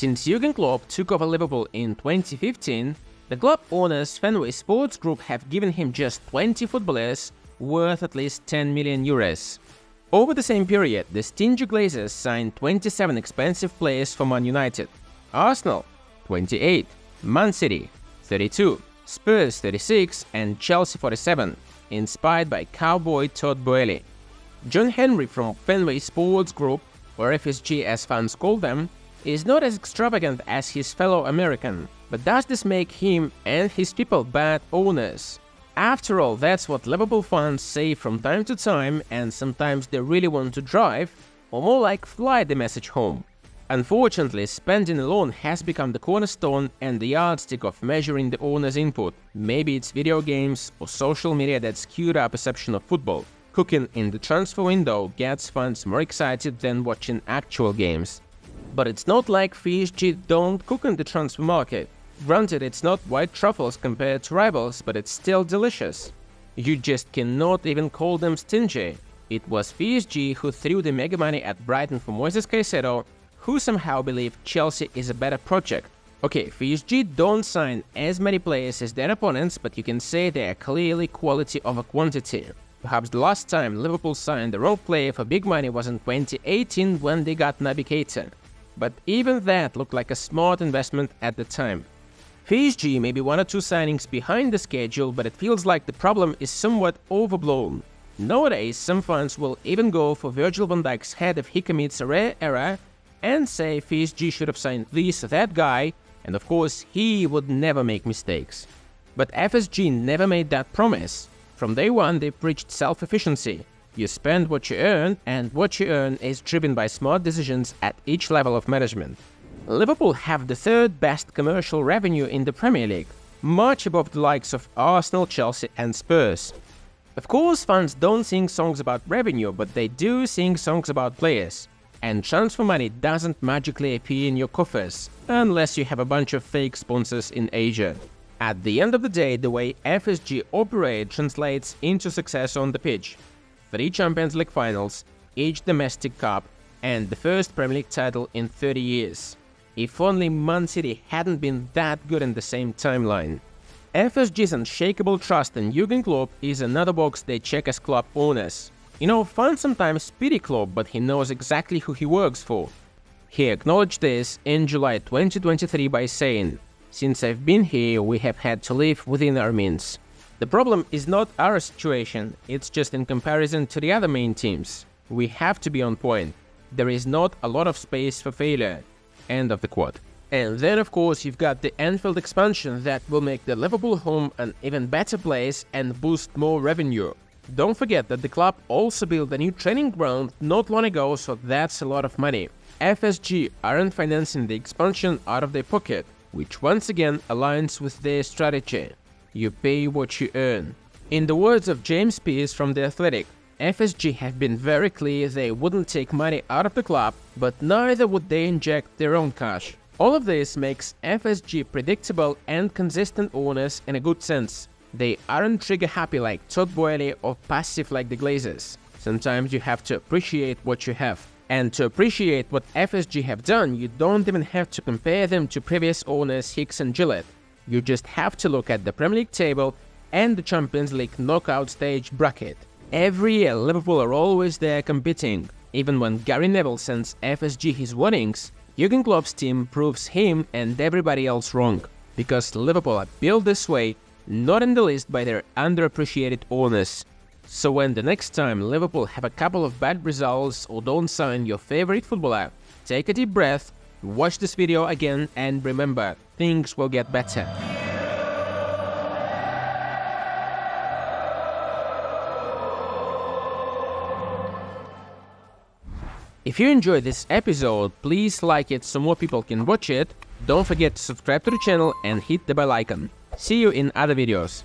Since Jurgen Klopp took over Liverpool in 2015, the club owners Fenway Sports Group have given him just 20 footballers worth at least 10 million euros. Over the same period, the stingy Glazers signed 27 expensive players for Man United, Arsenal 28, Man City 32, Spurs 36 and Chelsea 47, inspired by cowboy Todd Boehly. John Henry from Fenway Sports Group, or FSG as fans call them, is not as extravagant as his fellow American, but does this make him and his people bad owners? After all, that's what Liverpool fans say from time to time, and sometimes they really want to drive, or more like fly the message home. Unfortunately, spending alone has become the cornerstone and the yardstick of measuring the owner's input. Maybe it's video games or social media that skewed our perception of football. Cooking in the transfer window gets fans more excited than watching actual games. But it's not like FSG don't cook in the transfer market. Granted, it's not white truffles compared to rivals, but it's still delicious. You just cannot even call them stingy. It was FSG who threw the mega money at Brighton for Moises Caicedo, who somehow believe Chelsea is a better project. Okay, FSG don't sign as many players as their opponents, but you can say they are clearly quality over quantity. Perhaps the last time Liverpool signed the wrong player for big money was in 2018 when they got Naby Keita. But even that looked like a smart investment at the time. FSG may be one or two signings behind the schedule, but it feels like the problem is somewhat overblown. Nowadays, some fans will even go for Virgil van Dijk's head if he commits a rare error and say FSG should have signed this or that guy, and of course he would never make mistakes. But FSG never made that promise. From day one they preached self-efficiency. You spend what you earn, and what you earn is driven by smart decisions at each level of management. Liverpool have the third best commercial revenue in the Premier League, much above the likes of Arsenal, Chelsea and Spurs. Of course, fans don't sing songs about revenue, but they do sing songs about players. And transfer money doesn't magically appear in your coffers, unless you have a bunch of fake sponsors in Asia. At the end of the day, the way FSG operate translates into success on the pitch. Three Champions League finals, each domestic cup, and the first Premier League title in 30 years. If only Man City hadn't been that good in the same timeline. FSG's unshakable trust in Jurgen Klopp is another box they check as club owners. You know, fans sometimes pity Klopp, but he knows exactly who he works for. He acknowledged this in July 2023 by saying, Since I've been here, we have had to live within our means. The problem is not our situation, it's just in comparison to the other main teams. We have to be on point. There is not a lot of space for failure. End of the quote. And then of course you've got the Anfield expansion that will make the Liverpool home an even better place and boost more revenue. Don't forget that the club also built a new training ground not long ago, so that's a lot of money. FSG aren't financing the expansion out of their pocket, which once again aligns with their strategy. You pay what you earn. In the words of James Pearce from The Athletic, FSG have been very clear they wouldn't take money out of the club, but neither would they inject their own cash. All of this makes FSG predictable and consistent owners in a good sense. They aren't trigger happy like Todd Boehly or passive like the Glazers. Sometimes you have to appreciate what you have. And to appreciate what FSG have done, you don't even have to compare them to previous owners Hicks and Gillett. You just have to look at the Premier League table and the Champions League knockout stage bracket. Every year, Liverpool are always there competing. Even when Gary Neville sends FSG his warnings, Jurgen Klopp's team proves him and everybody else wrong. Because Liverpool are built this way, not in the least by their underappreciated owners. So when the next time Liverpool have a couple of bad results or don't sign your favorite footballer, take a deep breath, watch this video again and remember, things will get better. If you enjoyed this episode, please like it so more people can watch it. Don't forget to subscribe to the channel and hit the bell icon. See you in other videos.